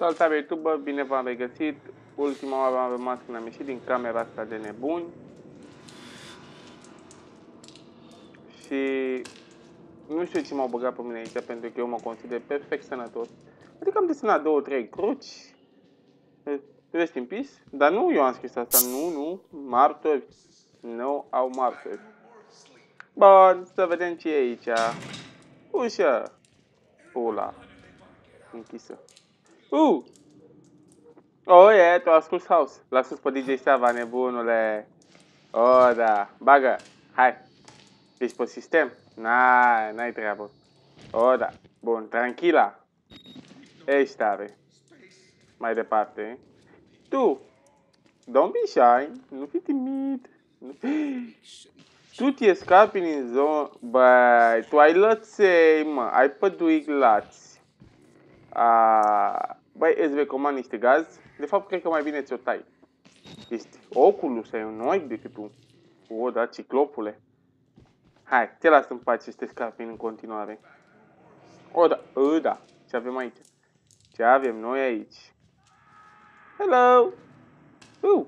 Salutare YouTube, bine v-am regăsit. Ultima oară am rămas când am ieșit din camera asta de nebuni. Și nu știu ce m-au băgat pe mine aici, pentru că eu mă consider perfect sănătos. Adică am desenat două, trei cruci. Rest in peace. Dar nu eu am scris asta, nu, nu. Martori. Nu au martori. Bun, să vedem ce e aici. Ușă. Pula. Închisă. Uh! Oh, e, tu ascult house. L-a sus pe DJ Sava, nebunule. Oh, da. Bagă. Hai. Ești pe sistem? N-ai, n-ai treabă. Oh, da. Bun, tranquila. Ești tare. Mai departe. Tu. Don't be shy. Nu fi timid. Nu fi... Tu te scapi din zonă... Băi, tu ai lăței, mă. Ai păduic lați. A... Băi, îți recomand niște gaz. De fapt, cred că mai bine ți-o tai. Este Oculus, ai un ochi decât tu. O, da, ciclopule. Hai, te las în pace să te scapi în continuare. O, da, o, da. Ce avem aici? Ce avem noi aici? Hello! Uh!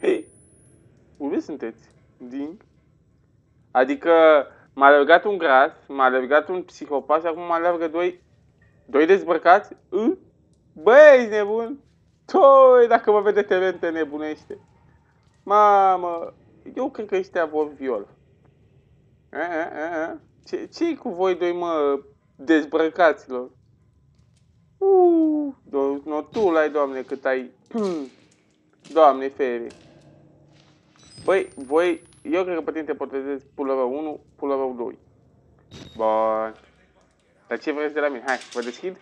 Hei! Unde sunteți? Ding? Adică m-a alergat un gras, m-a alergat un psihopat și acum mă alergă doi... Doi dezbrăcați? Uh? Băi, ești nebun? Toi, dacă mă vede teren, te nebunește. Mamă, eu cred că ăștia vor viol. Ce, ce cu voi doi, mă, dezbrăcaților? Uuu, no, tu l-ai, doamne, cât ai... Doamne, fere. Băi, voi, eu cred că pe tine te potezez pulărău 1, pulărău 2. Bun. Dar ce vreți de la mine? Hai, vă deschid?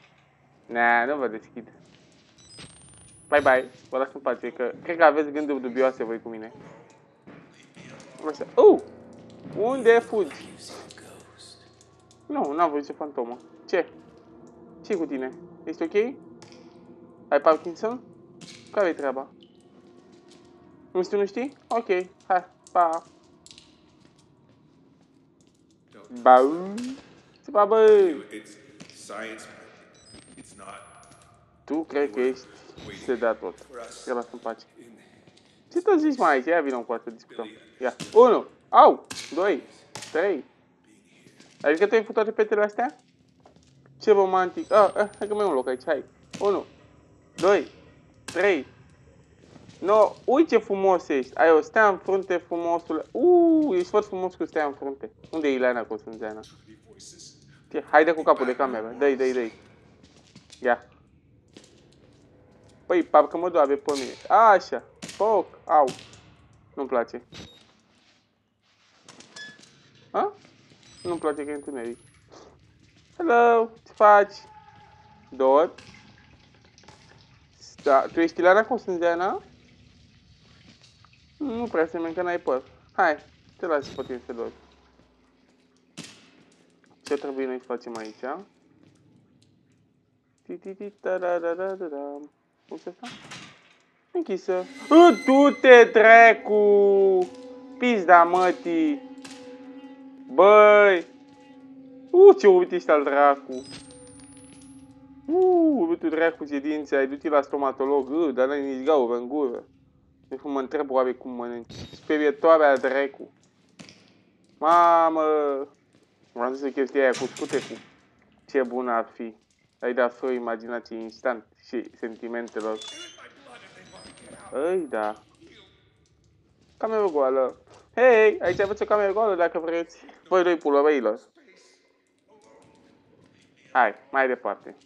Nah, nu vă deschid. Bye bye, vă las în pace, că cred că aveți gânduri dubioase voi cu mine. Așa. Uh! Unde fugi? Nu, n-am văzut ce fantomă. Ce? ce cu tine? Ești ok? Ai Parkinson? Care-i treaba? Nu știu, nu știi? Ok, hai, pa! Ba, ce pa, bă! Tu cred că ești se da tot. Ia lasă în pace. Ce tot zici mai aici? Ia vină cu să discutăm. Ia. 1. Au! 2. 3. Adică tu ai făcut toate petele astea? Ce romantic. Ah, ah, hai că mai un loc aici, hai. 1. 2. 3. No, uite ce frumos ești. Ai o stea în frunte frumosul. Uuu, ești foarte frumos cu stea în frunte. Unde e Ileana cu Sânzeana? Haide cu capul de cameră. Dă-i, dă-i, dă-i. Ia. Păi, parcă mă doare pe mine. A, așa. Foc. Au. Nu-mi place. Ha? Nu-mi place că e întuneric. Hello, ce faci? Dor? Da, tu ești Ileana cu Sânzeana? Nu prea se că n-ai păr. Hai, te las pe tine să dormi. Ce trebuie noi să facem aici? Ti ti ti ta da da da da da. Cum se asta? Închisă. Du-te, dracu! Pizda mătii! Băi! Uh, ce uite ești al dracu! Uh, du-te dracu ce dinți ai, du-te la stomatolog, uh, dar n-ai nici gaură în gură. Deci mă întreb oare cum mănânci. Sperietoarea dracu. Mamă! M-am zis chestia aia cu scute cu ce bună ar fi. Ai dat o imaginație instant și sentimentelor. Ei, da. Cameră goală. Hei, aici aveți o cameră goală dacă vreți. Voi doi pulăvăilor. Hai, mai departe.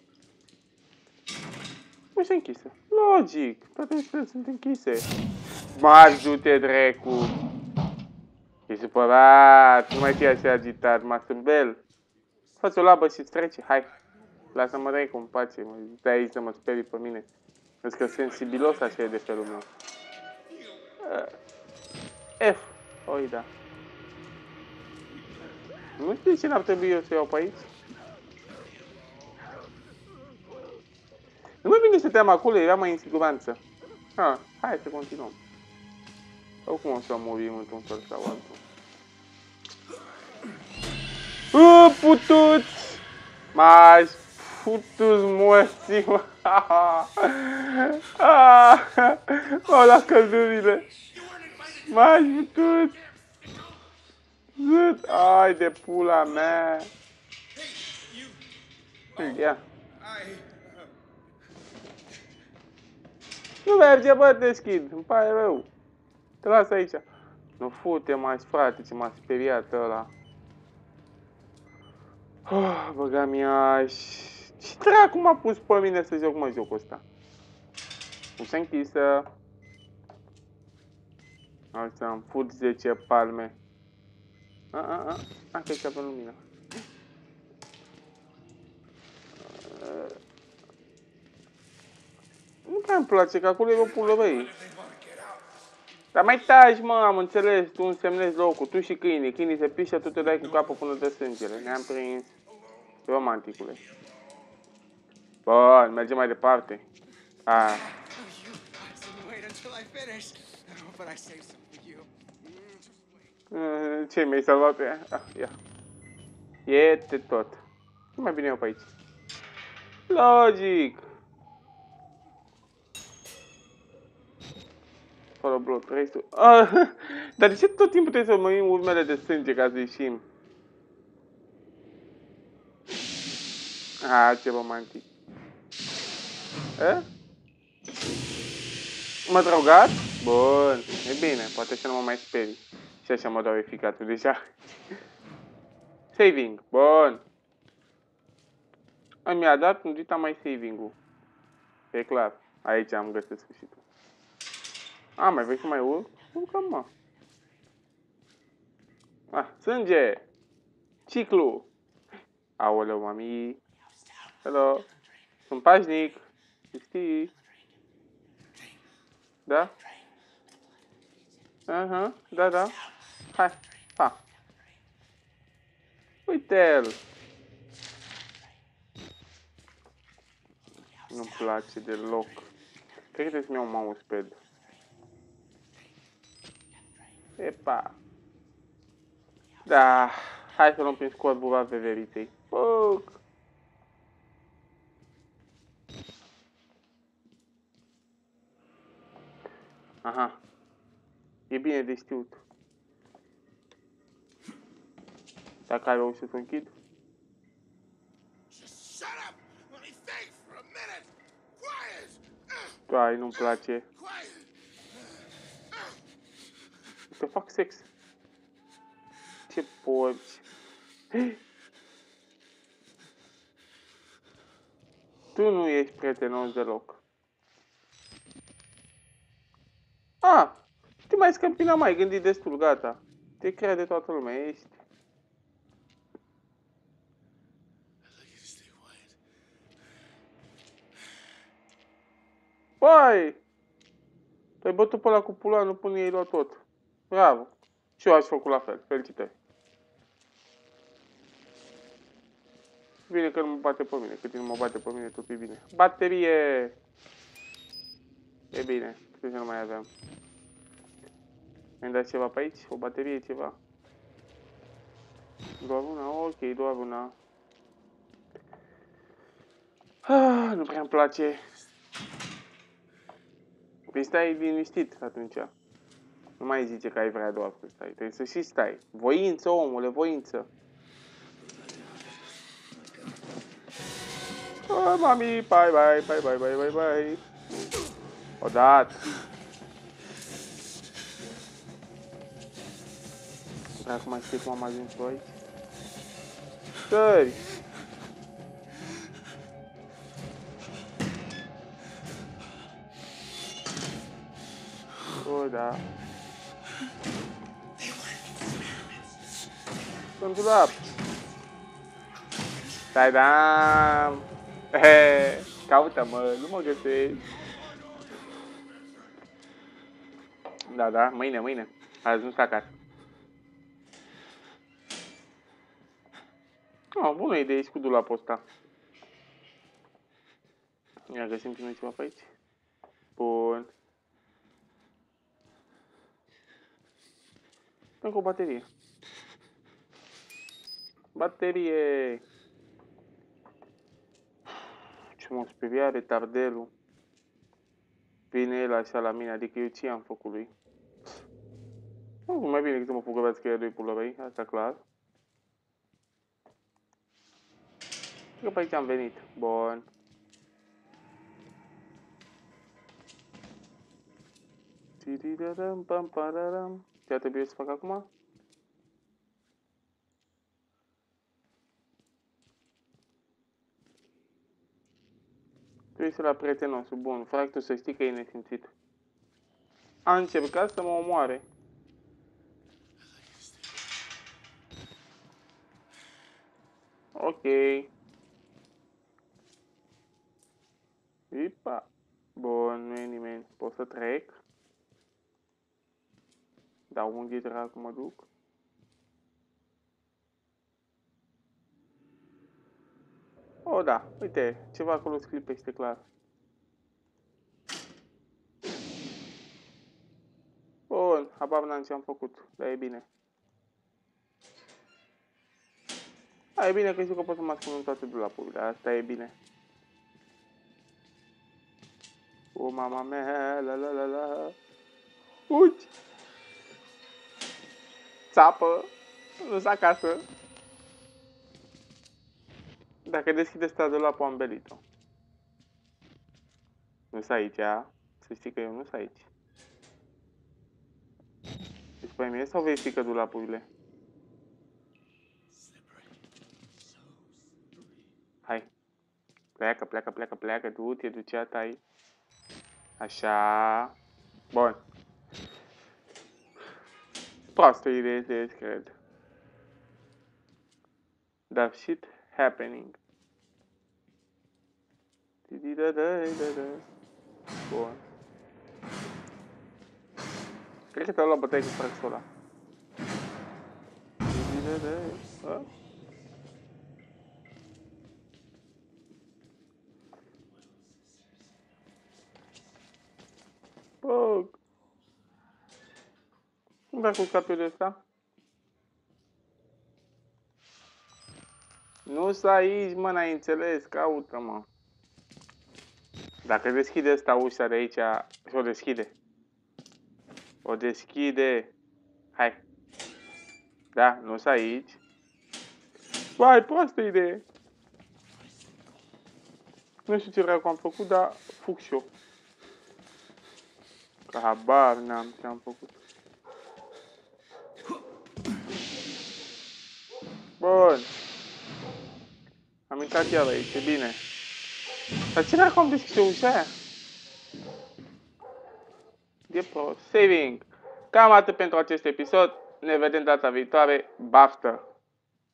Ușa închisă. Logic, toate ușile sunt închise. Marci, du-te, drecu. E supărat, nu mai fi așa agitat, mă bel. Fă-ți o labă și-ți trece, hai. Lasă-mă dai cum pace, mă de aici să mă sperii pe mine. Vezi că sensibilos așa e de felul meu. Uh, F. Oi, da. Nu știu ce n-ar trebui eu să iau pe aici. Nu mai bine stăteam acolo, era mai în siguranță. Ha, hai să continuăm. Oricum o să murim într-un fel sau altul. Mai Futus morții, mă. Ah, luat căldurile. M-aș putut. Zut. Ai de pula mea. Ia. Nu merge, bă, deschid. Îmi pare rău. Te las aici. Nu fute mai frate, ce m-a speriat ăla. Oh, băga mi Ce dracu m-a pus pe mine să joc, mă, jocul ăsta? Ușa închisă. Hai să-mi fut 10 palme. A, a, a, a, că avem lumină. Nu prea îmi place, că acolo e locul răi. Dar mai taci, mă, am înțeles, tu însemnezi locul, tu și câinii. Câinii se pișă, tu te dai cu capul până de sângele. Ne-am prins. Romanticule. Bun, mergem mai departe. Ah. Ce mi-ai salvat pe ea? Ah, ia. Iete tot. Ce mai bine eu pe aici? Logic. Follow blood, race to... Ah, dar de ce tot timpul trebuie să mă urmele de sânge ca să ieșim? Ah, ce romantic. Eh? M-a drogat? Bun, e bine, poate să nu mă mai sperii. Și așa mă dau eficatul deja. Saving, bun. Mi-a dat un dita mai saving-ul. E clar, aici am găsit sfârșitul. A, mai vrei să mai urc? Urcăm, mă. Ah, sânge! Ciclu! Aoleu, mami. Hello. Sunt pașnic. Știi? Da? Aha, uh -huh. da, da. Hai, pa. Uite-l. Nu-mi place deloc. Cred că trebuie să-mi iau mousepad. Epa. Da. Hai să luăm prin scorbura veveriței. Fuck. Aha. E bine de știut. Dacă ai reușit să o închid. Doai, nu-mi place. Să fac sex. Ce porci. Tu nu ești prietenos deloc. Ah, te mai scămpina mai gândit destul, gata. Te crede toată lumea, ești. Băi! Te-ai bătut pe ăla cu pula, nu pune ei la tot. Bravo. Și eu aș făcut la fel. Felicitări. Bine că nu mă bate pe mine. Cât nu mă bate pe mine, tot e bine. Baterie! E bine. Ce nu mai aveam? Mi-am dat ceva pe aici? O baterie, ceva? Doar una? Ok, doar una. Ah, nu prea îmi place. Păi stai liniștit atunci. Nu mai zice că ai vrea doar să stai. Trebuie să și stai. Voință, omule, voință. Oh, mami, bye, bye, bye, bye, bye, bye, bye. Odată. Acum știi cum am ajuns cu aici? Sări! Oh, da. Sunt up. Stai, da. Caută-mă, nu mă găsești. Da, da, mâine, mâine. A ajuns acasă. Oh, bună idee scudul la posta. Ia găsim și noi ceva pe aici. Bun. Încă o baterie. Baterie! ce mă speria retardelul. Vine el așa la mine, adică eu ce am făcut lui? Nu, mai bine să mă fugăvească el doi pulăvei, asta clar. Că pe aici am venit. Bun. Ce trebuie să fac acum? Trebuie să la prietenul nostru. Bun, fractul să știi că e nesimțit. A încercat să mă omoare. Ok. Ipa. Bun, nu e nimeni. Pot să trec. Dar unde dracu mă duc? O, da, uite, ceva acolo sclipește clar. Bun, habar n-am ce am făcut, dar e bine. A, e bine că știu că pot să mă ascund în toate dulapurile, asta e bine. O, mama mea, la la la la. Uite! Țapă! Nu-s acasă. Dacă deschide stradul la Poambelito. Nu sunt aici, să știi că eu nu sunt aici. Deci pe mine sau verifică dulapurile? Hai. Pleacă, pleacă, pleacă, pleacă, du-te, ducea tai. Așa. Bun. Proastă idee de cred. Dar shit happening. Bun. Cred că te-au luat bătaie cu fractul ăla. Bog. Cum da cu capul ăsta? Nu să aici, mă, n-ai înțeles, caută-mă. Dacă deschide ăsta ușa de aici, și o deschide. O deschide. Hai. Da, nu să aici. Vai, proastă idee. Nu știu ce vreau am făcut, dar fug și eu. Că habar n-am ce am făcut. Bun. Am intrat iar aici, e bine. Dar ce dacă am deschis ușa aia? E pro. Saving. Cam atât pentru acest episod. Ne vedem data viitoare. Baftă!